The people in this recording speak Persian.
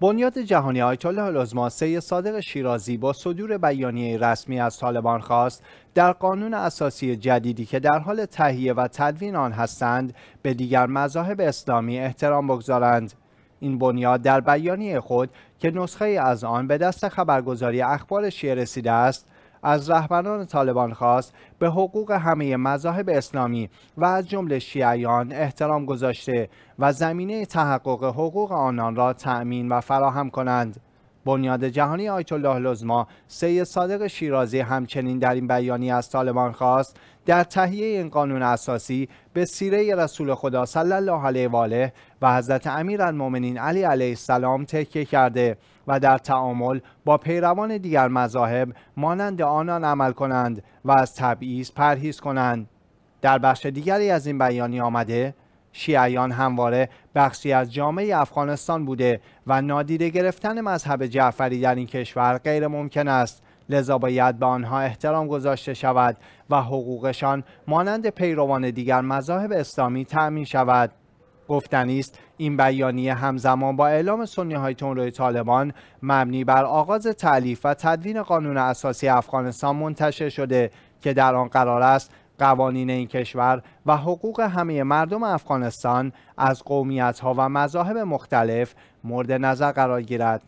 بنیاد جهانی آیت الله العظما صادق شیرازی با صدور بیانیه رسمی از طالبان خواست در قانون اساسی جدیدی که در حال تهیه و تدوین آن هستند به دیگر مذاهب اسلامی احترام بگذارند. این بنیاد در بیانیه خود که نسخه از آن به دست خبرگزاری اخبار شیعه رسیده است از رهبران طالبان خواست به حقوق همه مذاهب اسلامی و از جمله شیعیان احترام گذاشته و زمینه تحقق حقوق آنان را تأمین و فراهم کنند. بنیاد جهانی آیت الله العظما سید صادق شیرازی همچنین در این بیانی از طالبان خواست در تهیه این قانون اساسی به سیره رسول خدا صلی الله علیه و آله و حضرت امیرالمؤمنین علی علیه السلام تکیه کرده و در تعامل با پیروان دیگر مذاهب مانند آنان عمل کنند و از تبعیض پرهیز کنند. در بخش دیگری از این بیانی آمده شیعیان همواره بخشی از جامعه افغانستان بوده و نادیده گرفتن مذهب جعفری در این کشور غیر ممکن است. لذا باید به آنها احترام گذاشته شود و حقوقشان مانند پیروان دیگر مذاهب اسلامی تأمین شود. گفتنی است این بیانیه همزمان با اعلام سنی های تندروی طالبان مبنی بر آغاز تعلیف و تدوین قانون اساسی افغانستان منتشر شده که در آن قرار است قوانین این کشور و حقوق همه مردم افغانستان از قومیت ها و مذاهب مختلف مورد نظر قرار گیرد.